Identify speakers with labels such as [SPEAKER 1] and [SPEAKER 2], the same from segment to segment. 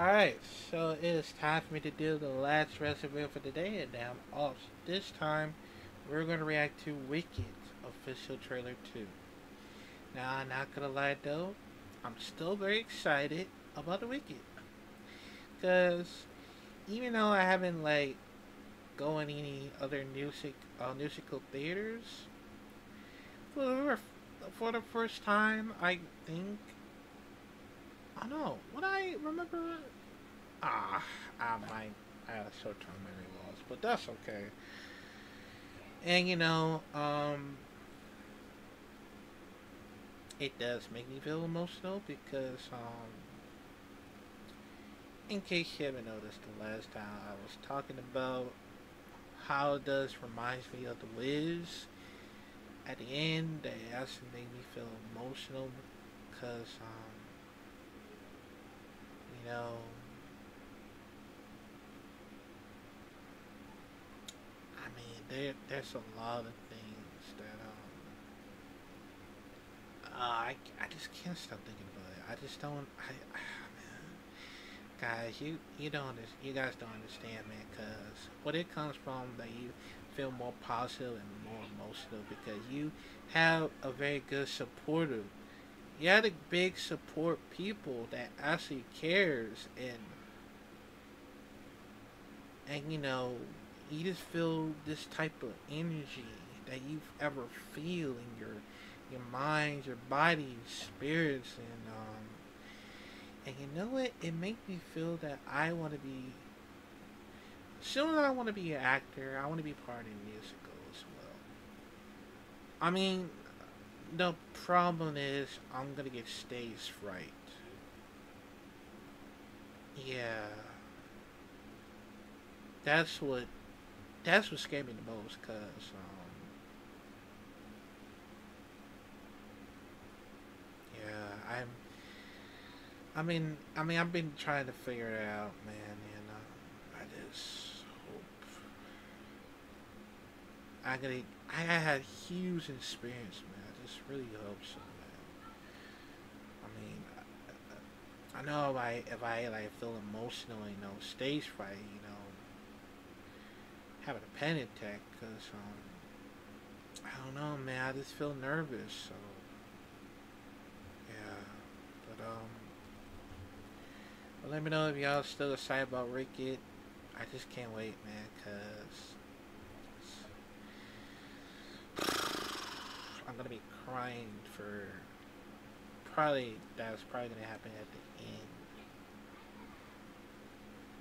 [SPEAKER 1] Alright, so it is time for me to do the last recipe for the day, and now off. This time, we're going to react to Wicked official trailer 2. Now, I'm not going to lie though, I'm still very excited about the Wicked. Because, even though I haven't, like, going any other music, uh, musical theaters, for, for the first time, I think I know. What I remember. Ah, I might. I have short term memory loss, but that's okay. And you know, um, it does make me feel emotional because, um, in case you haven't noticed, the last time I was talking about how it does reminds me of the Wiz. At the end, they actually made me feel emotional because, um, you know, I mean, there there's a lot of things that um, uh, I I just can't stop thinking about it. I just don't. I, ah, man, guys, you you don't you guys don't understand, man, because what it comes from that you feel more positive and more emotional because you have a very good supportive you had a big support people that actually cares and and you know you just feel this type of energy that you've ever feel in your your mind, your body, spirits, and um, and you know what? It makes me feel that I want to be. Soon, I want to be an actor. I want to be part of musical as well. I mean, the problem is I'm gonna get stage fright. Yeah. That's what that's what scared me the most cuz um Yeah, I'm I mean I mean I've been trying to figure it out, man, and uh, I just hope I gotta I had huge experience, man just really hope so, man. I mean, I, I know if I if I like feel emotional, you know, stage fright, you know, having a panic attack, cause um, I don't know, man. I just feel nervous, so yeah. But um, well, let me know if y'all still excited about Wicked. I just can't wait, man, cause. I'm gonna be crying for probably that's probably gonna happen at the end.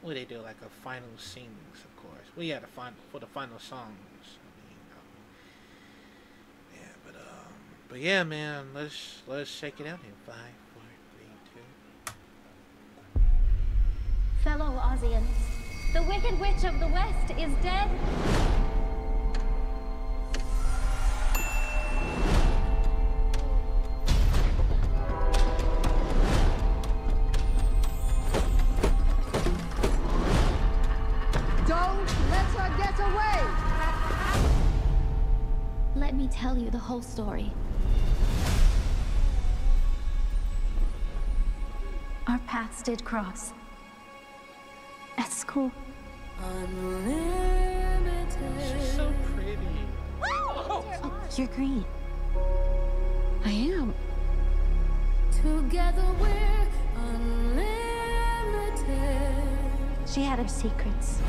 [SPEAKER 1] What they do like a final scenes, of course. Well, yeah, the final for the final songs. I mean, yeah, but um, but yeah, man, let's let's check it out in five, four, three, two.
[SPEAKER 2] Fellow Ozians, the Wicked Witch of the West is dead. Paths did cross. At school.
[SPEAKER 1] She's so pretty.
[SPEAKER 2] Oh, you're green.
[SPEAKER 3] I am.
[SPEAKER 2] Together we're unlimited. She had her secrets.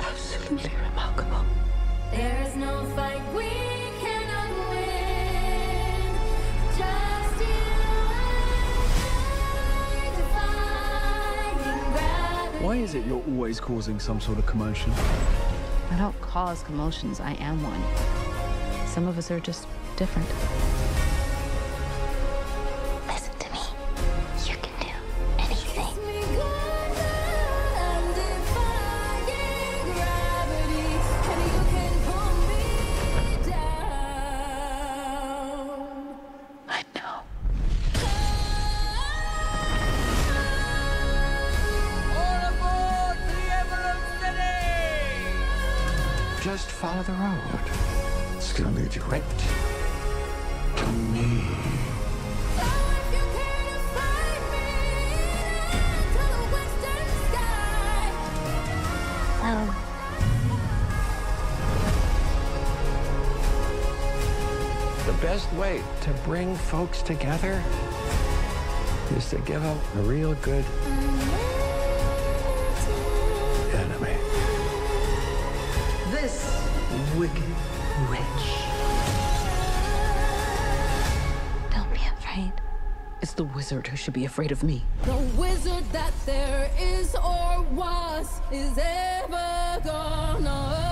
[SPEAKER 3] Absolutely remarkable.
[SPEAKER 2] There is no fight we cannot win. Just
[SPEAKER 4] Why is it you're always causing some sort of commotion?
[SPEAKER 3] I don't cause commotions, I am one. Some of us are just different.
[SPEAKER 4] Just the road.
[SPEAKER 5] It's gonna lead you right to me.
[SPEAKER 2] Oh,
[SPEAKER 5] The best way to bring folks together is to give them a real good
[SPEAKER 6] wicked witch.
[SPEAKER 3] Don't be afraid. It's the wizard who should be afraid of me.
[SPEAKER 7] The wizard that there is or was is ever gonna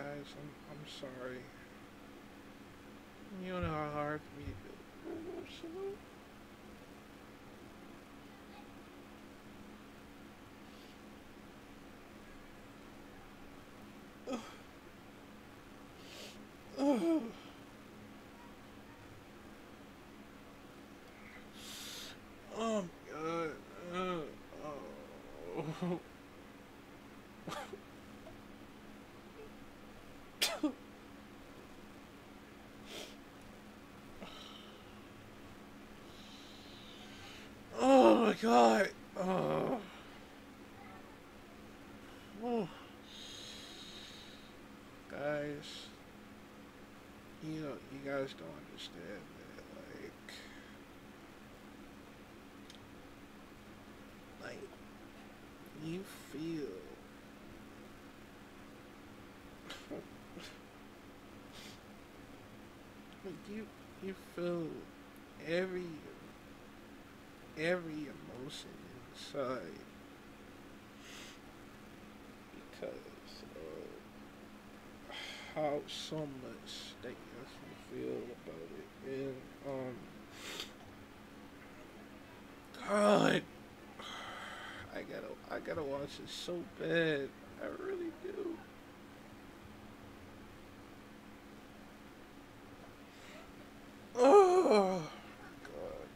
[SPEAKER 1] Guys, I'm I'm sorry. You know how hard for me to be emotional. Oh my god. Uh, oh. Oh my god. Oh. Oh. Guys, you know, you guys don't understand that. Like, like, you feel. like you, you feel every every emotion inside. Because of how so much that you feel about it? And um God I gotta I gotta watch it so bad. I really do oh God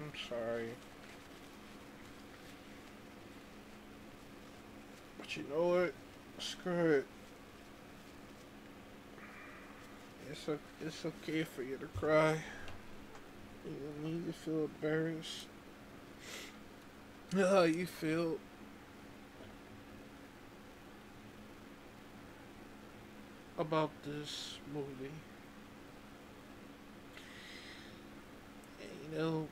[SPEAKER 1] I'm sorry. But you know what? Screw it. It's o- it's okay for you to cry. You don't need to feel embarrassed. How you feel. About this movie. And you know,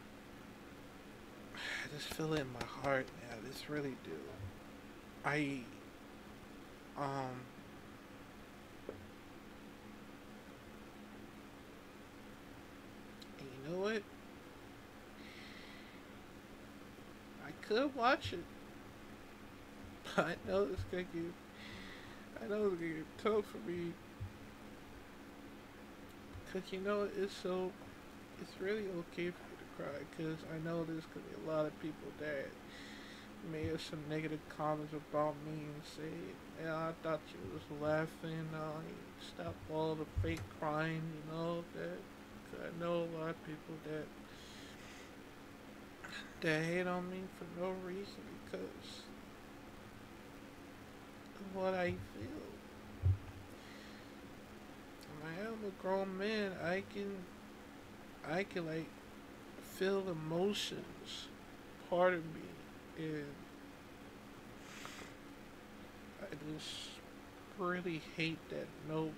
[SPEAKER 1] just feel it in my heart now. Just really do. I, um, and you know what? I could watch it. But I know it's gonna get, I know it's gonna get tough for me. Cause you know, it's so, it's really okay for cry. Cause I know there's gonna be a lot of people that have some negative comments about me and say, yeah, I thought you was laughing, uh, stop all the fake crying, you know, that, 'cause I know a lot of people that that hate on me for no reason because of what I feel. I am a grown man. I can, I can like feel the emotions, part of me, and I just really hate that no,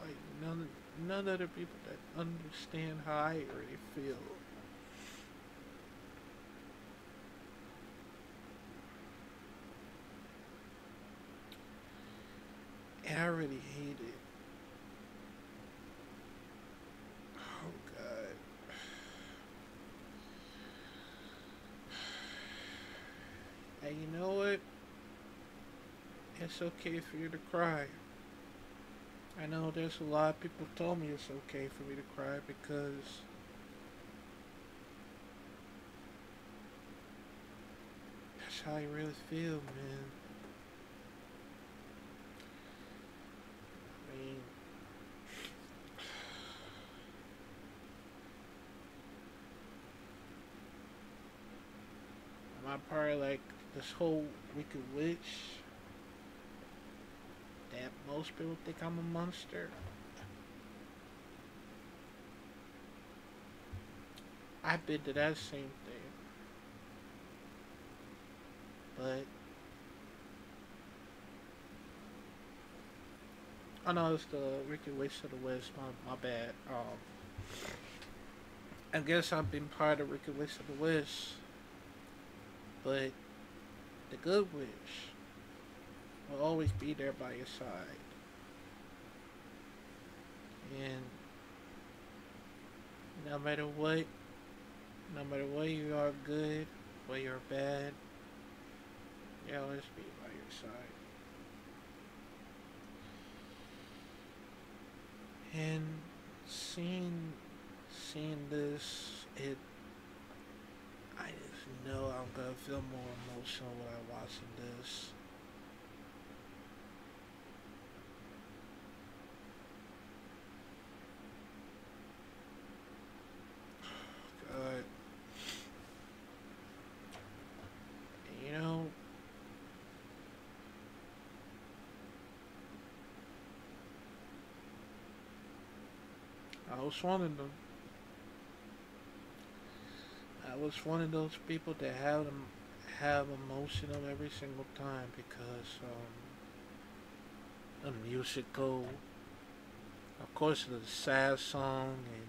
[SPEAKER 1] like none, none of the people that understand how I really feel. And I really hate it. Oh God. And you know what? It's okay for you to cry. I know there's a lot of people told me it's okay for me to cry because that's how I really feel, man. I mean, am I part of like this whole Wicked Witch? That most people think I'm a monster. I've been to that same thing. But I know it's the Wicked Witch of the West, my, my bad. Um I guess I've been part of Wicked Witch of the West. But the good witch will always be there by your side. And no matter what, no matter what you are good, whether you're bad, they'll always be by your side. And seeing seeing this, it I just know I'm gonna feel more emotional when I'm watching this. God. You know, I was one of them. I was one of those people that have them have emotional every single time because um, the musical, of course, the sad song and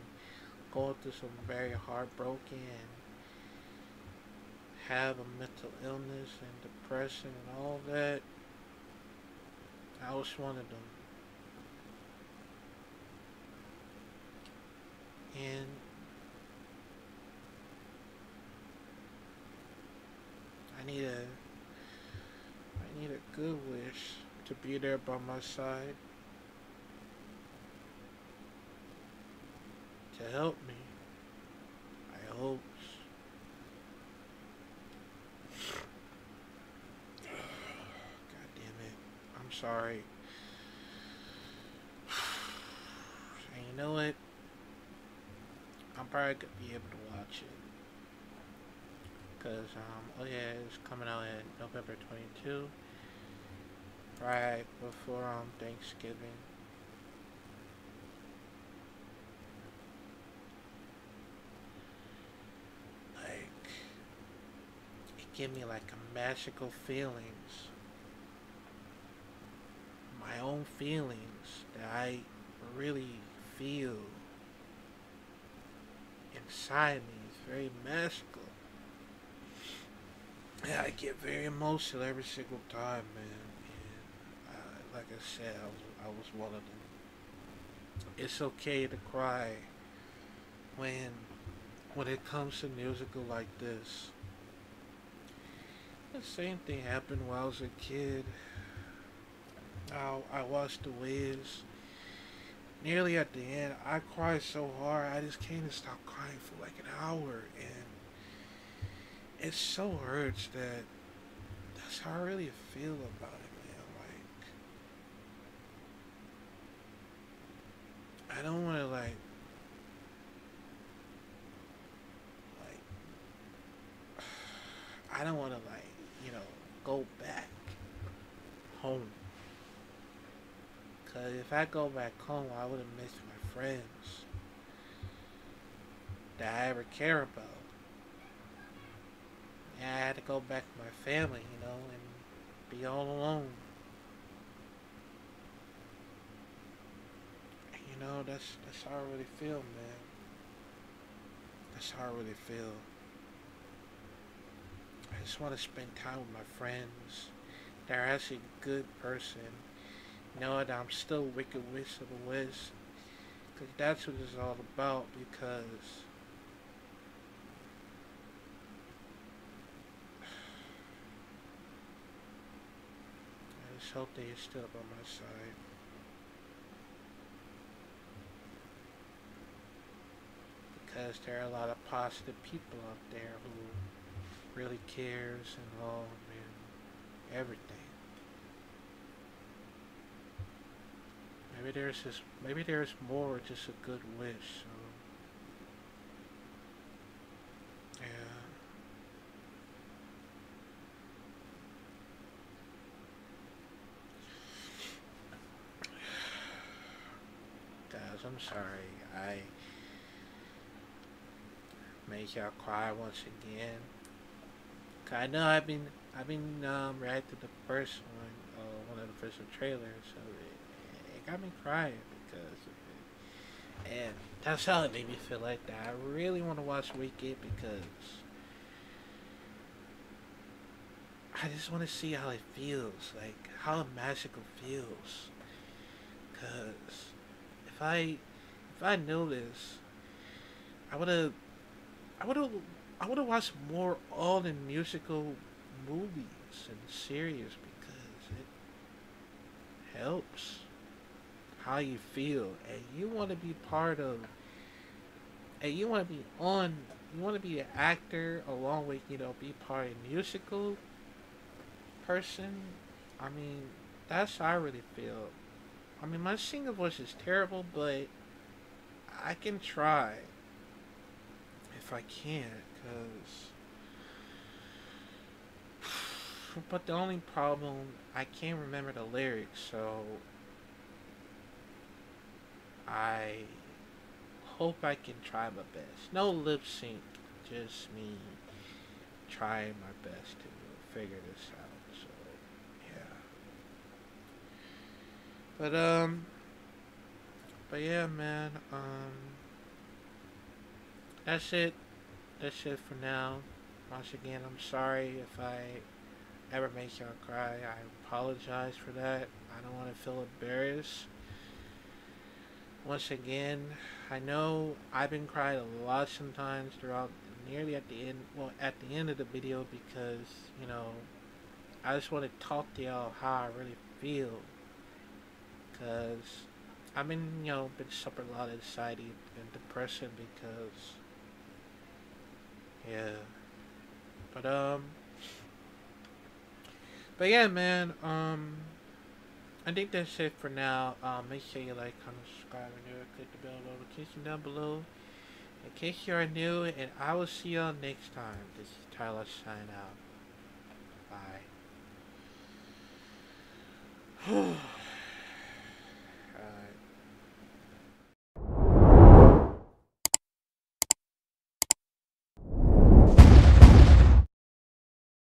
[SPEAKER 1] going through some very heartbroken and have a mental illness and depression and all that. I was one of them. And I need a I need a good wish to be there by my side to help me. I hope. God damn it. I'm sorry. And you know what? Probably be able to watch it. Cause um oh yeah, it's coming out in November 22. Right before um Thanksgiving. Like it gave me like a magical feelings. My own feelings that I really feel inside is very magical. Yeah, I get very emotional every single time, man. And uh, like I said, I was, I was one of them. It's okay to cry when when it comes to musical like this. The same thing happened when I was a kid. I, I watched The Wiz. Nearly at the end, I cried so hard, I just can't stop crying for like an hour. And it so hurts that that's how I really feel about it, man. Like, I don't want to like, like I don't want to like, you know, go back home. Cause if I go back home, I would have missed my friends that I ever care about. And I had to go back to my family, you know, and be all alone. You know, that's that's how I really feel, man. That's how I really feel. I just want to spend time with my friends They're actually a good person. Know that I'm still Wicked Witch of the West. Because that's what it's all about. Because I just hope they are still by my side. Because there are a lot of positive people out there who really cares and all and everything. Maybe there's just maybe there's more just a good wish. So yeah. Guys, I'm sorry. I make y'all cry once again. I know I've been I've been um, reacting to the first one, uh, one of the first trailers, so it, got me crying because of it. And that's how it made me feel like that. I really want to watch Wicked because I just want to see how it feels, like how magical feels. Cause if I if I knew this, I would have I would have I would have watched more all the musical movies and series because it helps how you feel and you want to be part of and you want to be on you want to be an actor along with you know be part of a musical person. I mean that's how i really feel. I mean my singing voice is terrible but i can try if i can because but the only problem I can't remember the lyrics, so I hope I can try my best. No lip sync, just me trying my best to figure this out. So yeah. But um but yeah man, um that's it. That's it for now. Once again, I'm sorry if I ever make y'all cry. I apologize for that. I don't want to feel embarrassed. Once again, I know I've been crying a lot sometimes throughout, nearly at the end, well, at the end of the video because, you know, I just want to talk to y'all how I really feel. Because I've been, you know, been suffering a lot of anxiety and depression because, yeah. But, um, but yeah, man, um, I think that's it for now. Um, make sure you like, comment, subscribe, and click the bell notification down below in case you are new, and I will see y'all next time. This is Tyler signing out. Bye.